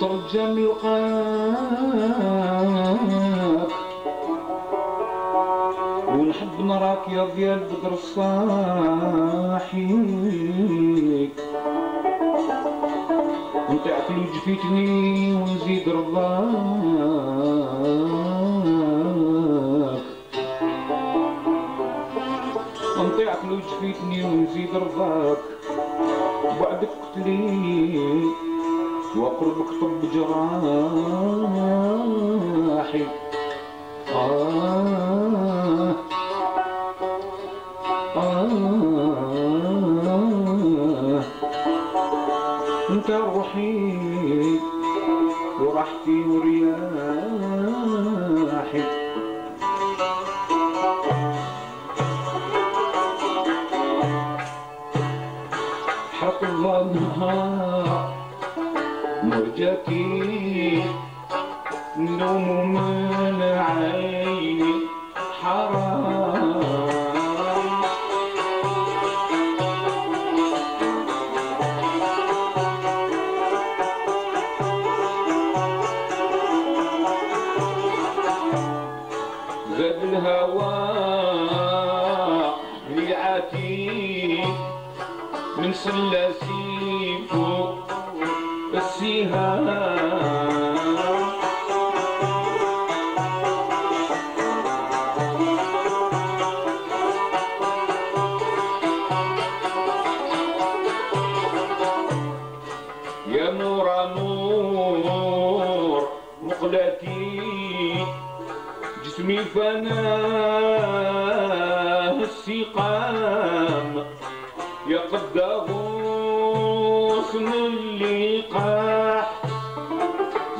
ترجم يقاك ونحب نراك يا ضياد بدر صاحيك ونطيع في وجفيتني ونزيد رضاك. بجراحي انت روحي ورحتي ورياحي الحلم فلا السقام. يقده حسن اللقاح.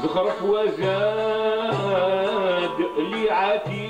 زخرف وزاد لعتيق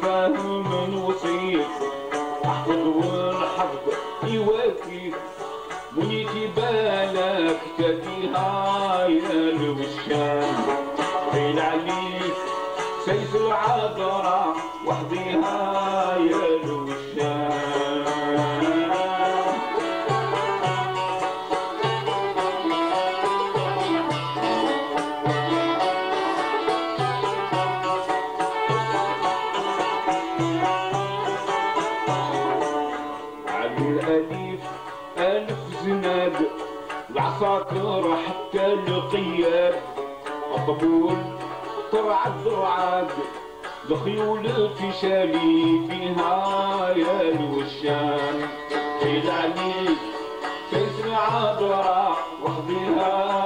Baruch الطبول طرع الدرعاد الخيول في شالي فيها يا الوشام خيل عليك سيس العذراء وحديها يا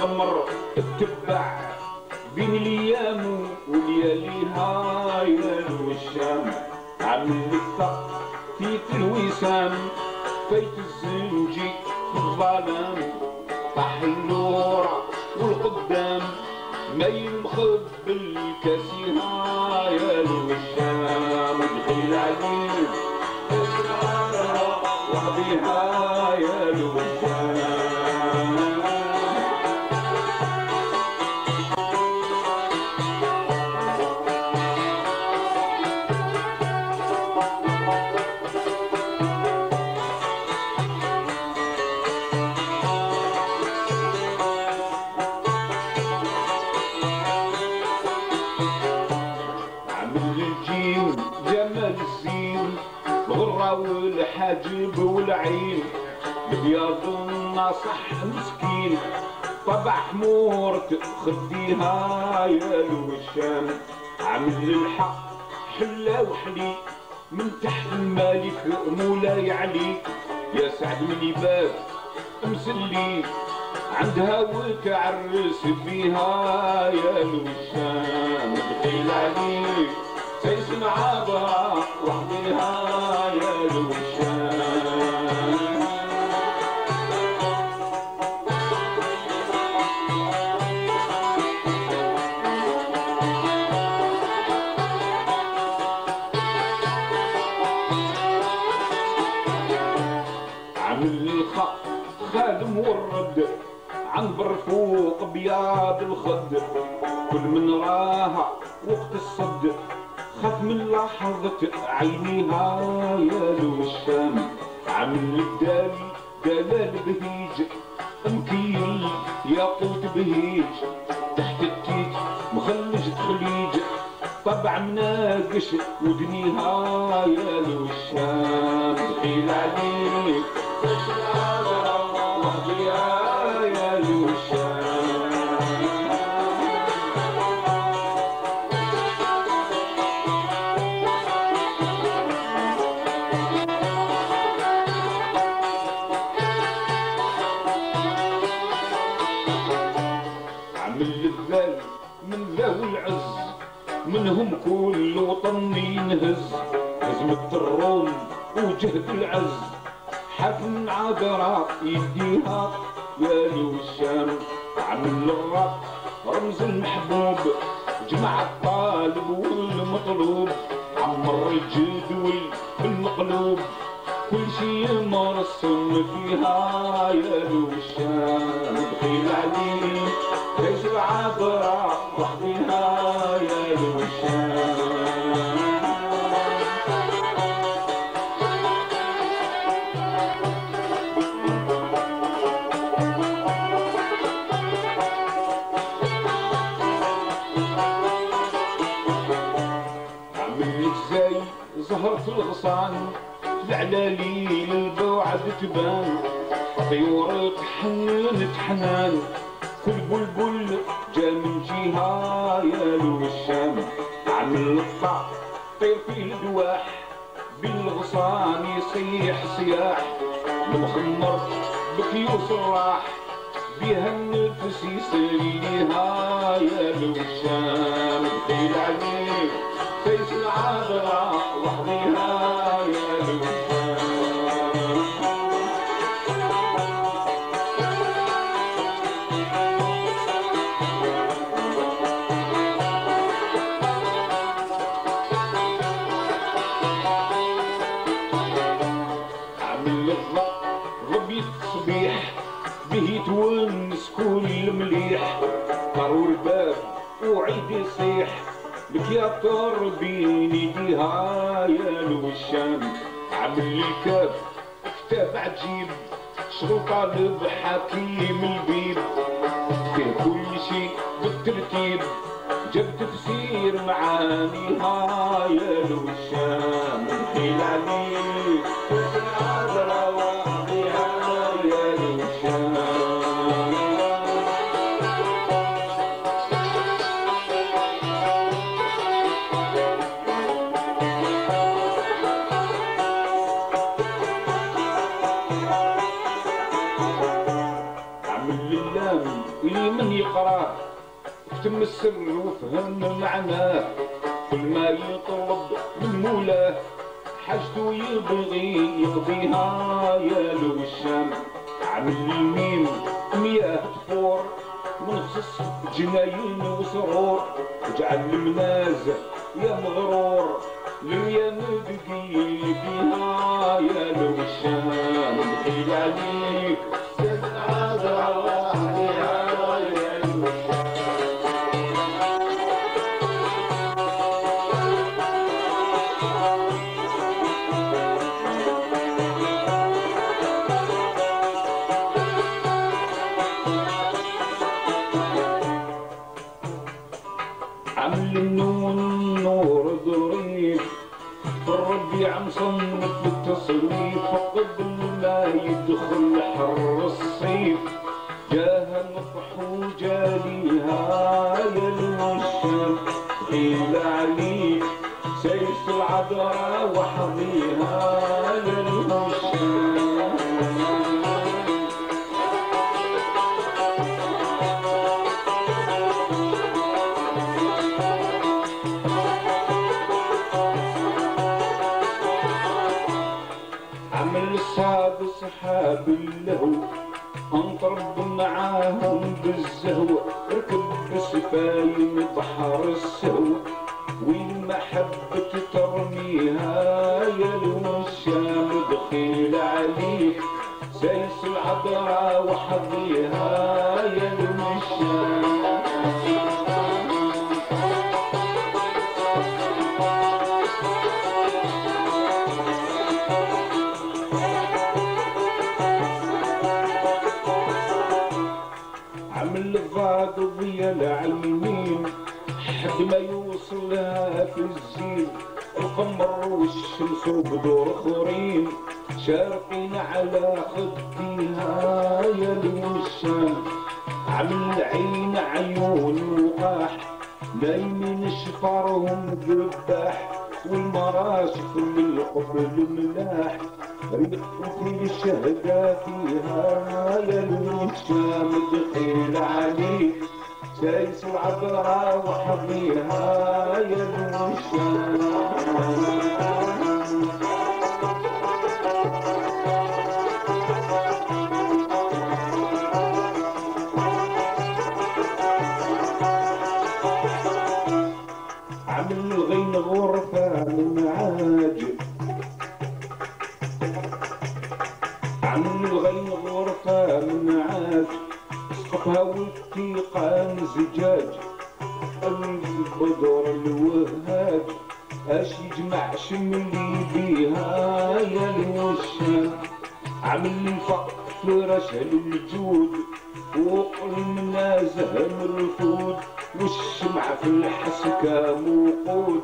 والقمر اتبع بين الأيام ولياليها يا الوشام؟ عمل لك فيك الوسام فايت الزنجي في الظلام طاح النور والقدام ما يمخب بالكاسيها يا الوشام. دخيل عليك وحديها يا الوشام. مسكين طبع حمورة خديها يا الوشام. عمل الحق حلا وحلي من تحت المالك مولاي علي. يا سعد من يبات مسلي عندها وتعرس بيها يا الوشام. دخيل عليك سيس عبرة وحديها برفوق بياض الخد. كل من راها وقت الصد. خاف من لحظة عينيها يا الوشام عمل الدالي دلال بهيج. مكيل ياقوت بهيج. تحت التيج مخلج خليج. طبع مناقش ودنيها يا الوشام دخيل عليك. وحديها وجهد العز حفن عذراء يديها يا لي والشام. عمل الرق رمز المحبوب جمع الطالب والمطلوب. عمر الجدول بالمقلوب كل شي مرسم فيها يا الشام بخيل عليه ليش العذراء وحدها. الغصان العلالي البوعد تبان. طيور تحنن تحنان. كل بلبل جا من جهة يا الشام. عمل الطع طير فيه الدواح. بالغصان يصيح صياح. المخمر بكيوس الراح. بها النفس يسليها يا الوشام بخيل عليك سيس العذراء وحديها شغل طالب حكيم البيب فيه اكتم السر وفهم معناه كل ما يطلب من مولاه حاجته يبغي يقضيها يا لو الشام. عمل الميم مياه تفور من جناين وسرور. اجعل المناز يا مغرور لليا نبقي فيها يا لو الشام. بخيل عليك بالتصريف قبل ما يدخل حر الصيف. جاها مطحو جاليها معاهم بالزهو. ركب بسفاين بحر السهو. والمحبة ترميها يا الوشام دخيل عليك. سيس العذراء وحظيها ويا العينين حد ما يوصل لها في الزين. القمر والشمس وبدور اخرين شارقين على خديها يا الوشام عمل العين عيون وقاح نايمين شفارهم قباح والمراشف من قبل ملاح ريحتي الشهدة فيها يا الوشام دخيل عليك. سايس العذراء وحظيها يا الوشام دقيقة زجاج أمني البدر الوهاج أش يجمع شملي بيها يا الوشاج عمل لي فقر أشهل الجود. وقل منازه مرفود والشمعة في الحسكة موقود.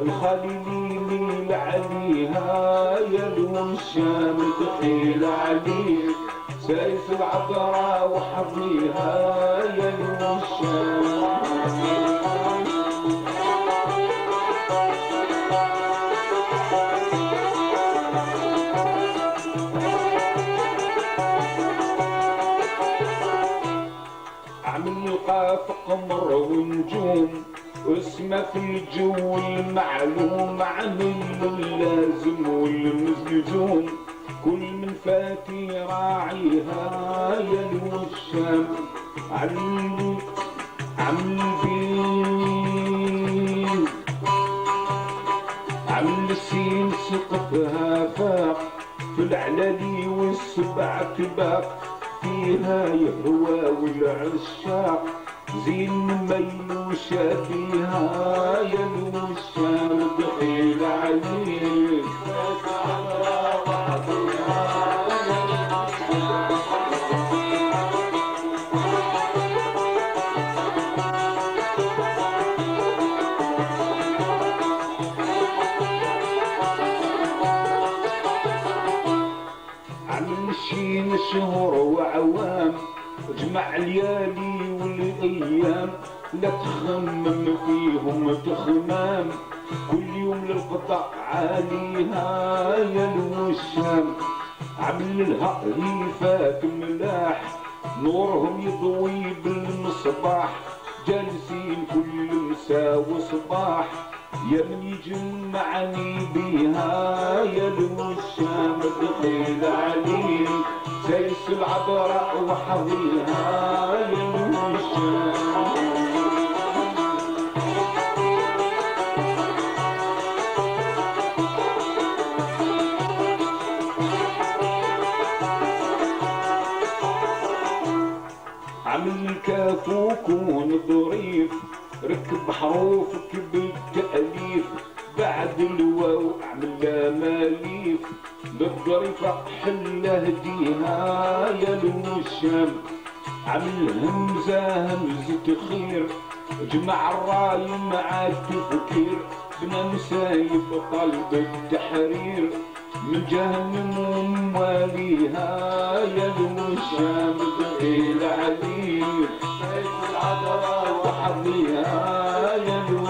الخليلي عليها يا الوشام دخيل عليك سايس العذراء وحظيها يا الوشام قمر ونجوم واسمه في الجو المعلوم عمل اللازم والمزلزوم كل من فاتي راعيها يا عمل عمل بيه عمل السين سقفها فاق. في العلالي والسبع كباق فيها يهوى والعشاق. زين ميل وشابيها يا الوشام دخيل عليك جمع ليالي والأيام لا تخمم فيهم تخمام. كل يوم للقطع عليها يا الوشام. عمل لها هيفات ملاح نورهم يضوي بالمصباح. جالسين كل مساء وصباح يا من يجمعني بيها يا الوشام دخيل عليك. سيس العذراء وحظيها يا الوشام عمل كافوك ظريف ركب حروفك بالتأليف. بعد الواو أعمل ماليف بالظريفة حل هديها يا الوشام عمل همزة همزة خير جمع الراي مع التفكير بنا مسايب طلب التحرير. من جهنم ومواليها يا الوشام دخيل عليك سيف العذراء وحظيها يا الوشام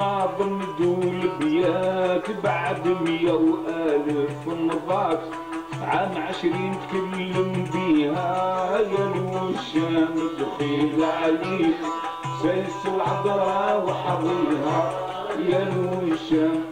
للناظم دول بيات بعد مية وألف نضات عام عشرين تكلم بيها يا الوشام دخيل عليك سيس العذراء وحظيها يا الوشام.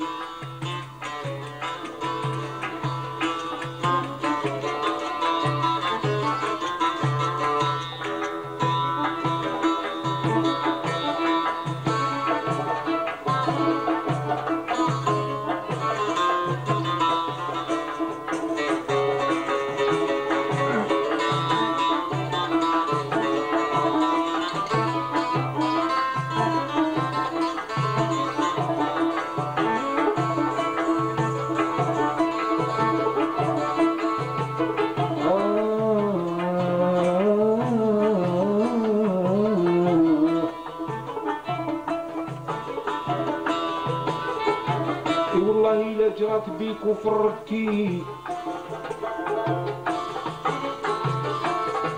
اي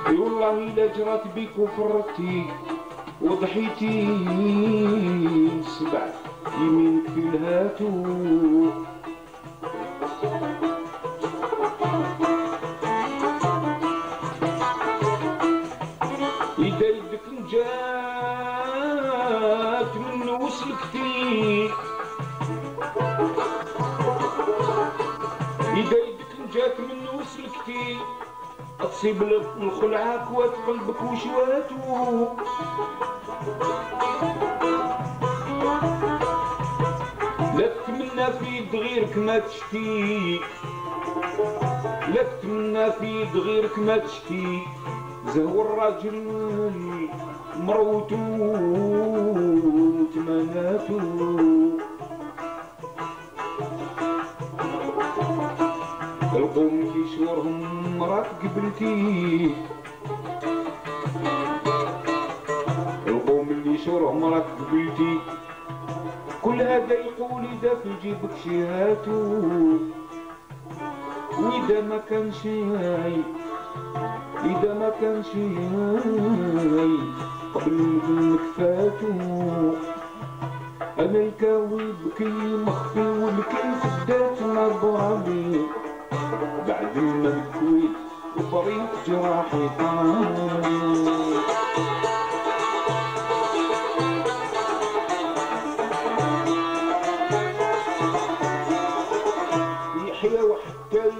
والله الا جرات بيك وفرتي وضحيتي سبع يمينك في الهاتو وسلكتي تصيب الخلعة كوات قلبك وشواتو غيرك ما تشكي لا تتمنى في غيرك ما تشكي زهو الراجل مروتو تمناتو القوم في شورهم مرات قبلتي القوم اللي شورهم مرات قبلتي كل هذا يقول إذا في جيبك شهاتو وإذا ما كان شي إذا ما كان شي قبل منك فاتو أنا الكاوي بكي مخفي والكي فدات نظرامي بعد نكويت وطريق جراحي طال يحيى وحتى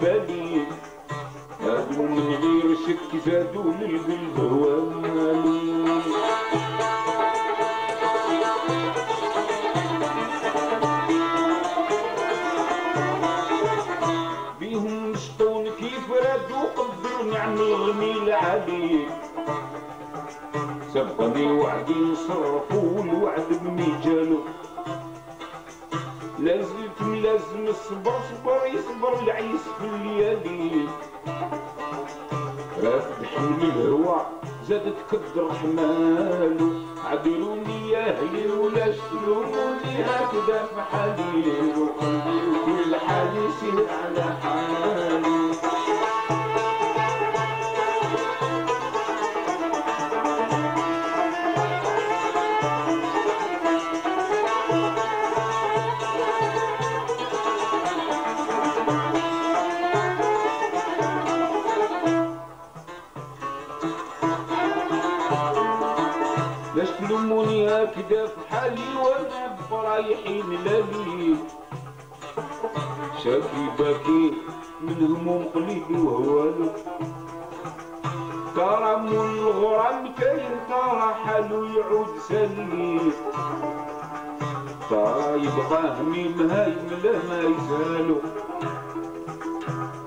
تبالي هادو من غير شك زادوا للقلب هوالي بيهم شطون كيف رادوا قدروا نعمل غميل عليك سبقني وعدي نصرفوا الوعد بمجاله لازلت ملازم الصبر صبر يصبر العيس في الليالي. رافد حمل الهوى زادت كدر حماله عدلوني أهلي ولا شلوني هكذا في حالي وقلبي وكل حال يسير على حالي هكذا في حالي وأنا بفرايحين لالي شاكي باكي من هموم قلبي وهوالو من الغرام كاين ترى حالو يعود سلي ترى يبقى هميم هايم لا ما يزالو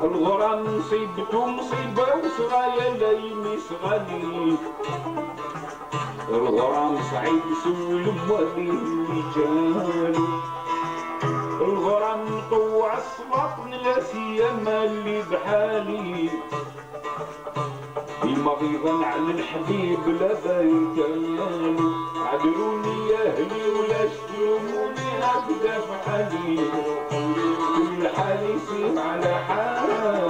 الغرام مصيبته مصيبة وصرايا لا يميس غالي الغرام سول موالي الرجال. الغرام مطوع السلاطن لا سيما اللي بحالي المغيظا على الحبيب لا بايتان عدلوني يا أهلي ولا شتموني هكذا في حالي كل حال يصير على حالي.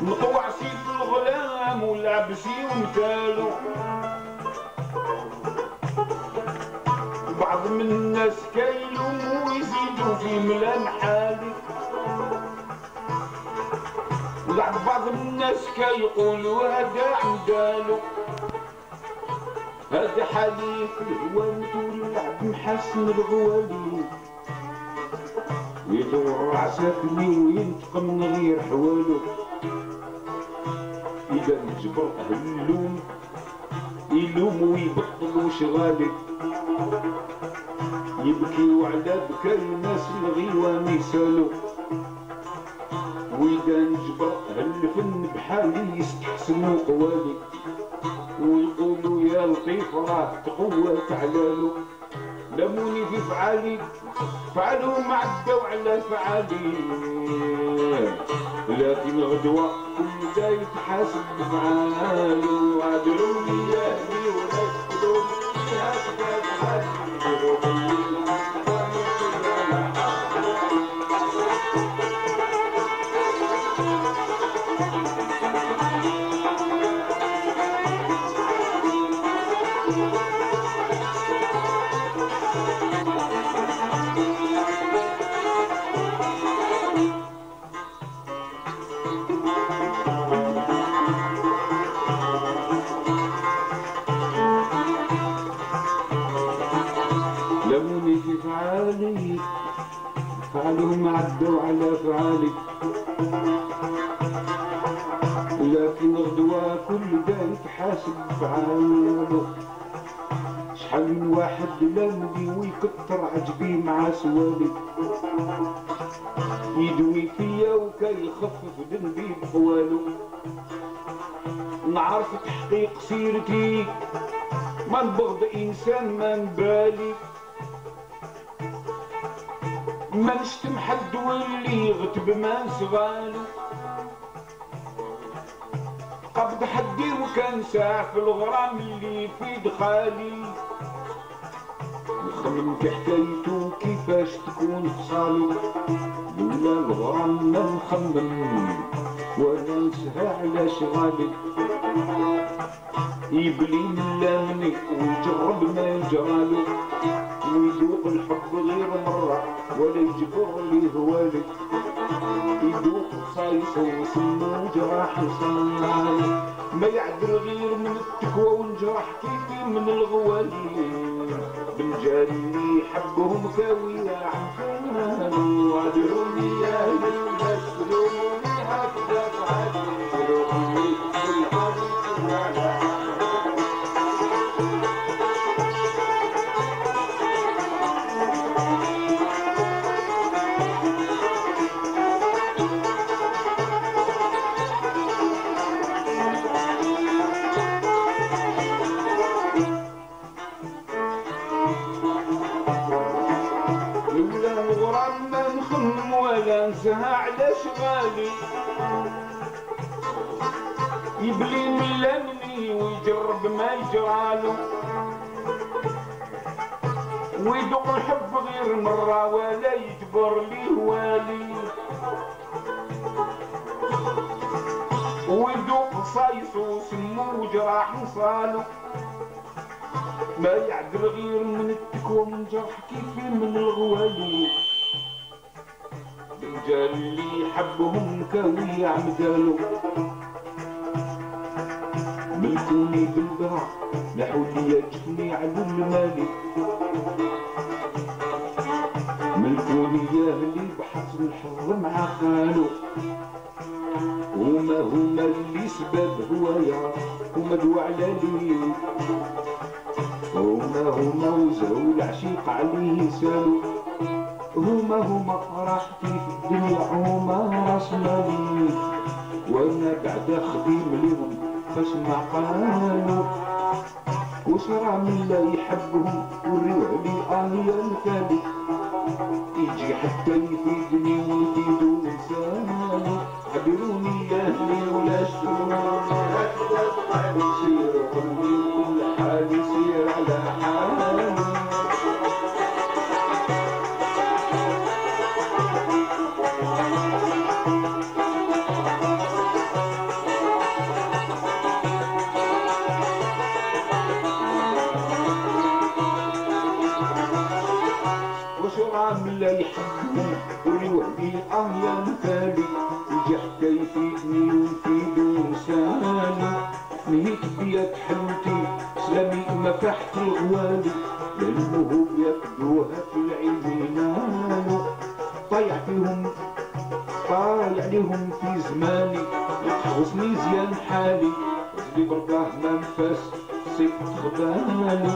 مطوع سيف الغلام والعبسي ومثاله بعض من الناس كيلوم ويزيدوا في ملامح حالي بعض بعض الناس كيقولوا هذا عمدانه هذا حالي في الهوى والعب محسن الغوالي يدور عساكني وينتقم من غير حوالو. إذا نجبر أهل اللوم يلوم ويبطل وشغالي يبكيو على بكى الناس الغيوة ميسالو وإذا نجبر أهل الفن بحالي يستحسنوا قوالي ويقولوا يا لطيف راه تقوى تعلالو لموني في فعالي فعلوا ما عدوا على فعالي. لكن غدوة كل دا يتحاسب بفعالو عدلوني يا أهلي ولا تقولوا فعلهم عدوا على فعالي لكن غدوة كل دا يتحاسب فعاله شحال من واحد لمني ويكتر عجبي مع سوالي. يدوي فيا وكيخفف ذنبي بحوالو نعرف تحقيق سيرتي. ما نبغض إنسان ما نبالي. ما نشتم حد واللي يغتب ما نسغالو قبض حدي وكان ساعة في الغرام اللي في دخالي نخمم في حكايته كيفاش تكون خصالي. لولا الغرام ما نخمم ولا نسهى على شغالي. يبلي ملامني ويجرب ما يجرالي ويذوق الحب غير مرة ولا يجبر لي هوالي يذوق صايص وسمو جراح صنعالي ما يعدل غير من التكوى ونجرح كيفي من الغوالي اللي حبهم كاوية عفاني وعدلوني اللي حبهم كاوي عمدالو ملكوني بالبرع نحو لي جفني على المالي ملكوني يا اللي بحث الحر مع خالو. هما هما اللي سبب هوايا هما دوا على لي هما هما وزعوا العشيق عليه سالو. هما فرحتي في الدنيا هما راس مالي وأنا بعد خديم لهم فاش ما قالوا. وصرا من لا يحبهم والريوع لي آه يا الكالي يجي حتى يفيدني ويفيدوا انساني عبروني يا أهلي ولا شتوني صيت خبالي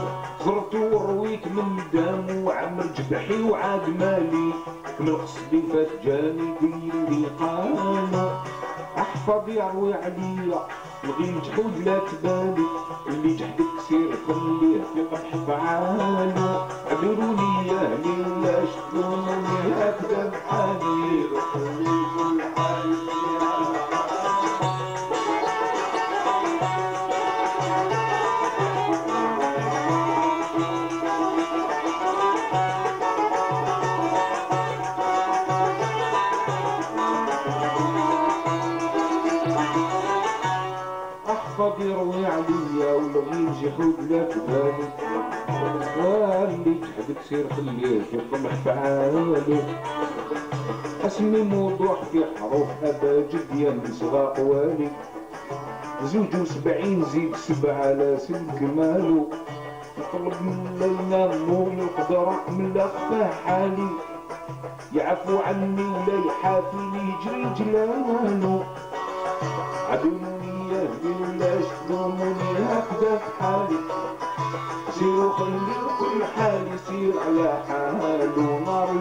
زرت ورويت من دام وعمر جبحي وعاد مالي. من قصدي فات جاني دير لي قانا احفظ يروي عليا الغي جحود لا تبالي اللي جحدك سير خليه في قبح فعالو عبروني يا أهلي ولا شكوني هكذا لا تبالي اللي جحدك سير خليه في قمح فعالي اسمي موضوع في حروف أبا جديا بصغا قوالي زوج وسبعين زيد سبعة على سلك مالو. نطلب من لينا النور القدرة من لا خفاه حالي. يعفو عني ولا يحافيني يجري جلالو. عدوني شلوموني هكذا في حالي سيروا خلي كل حال يسير على حاله نار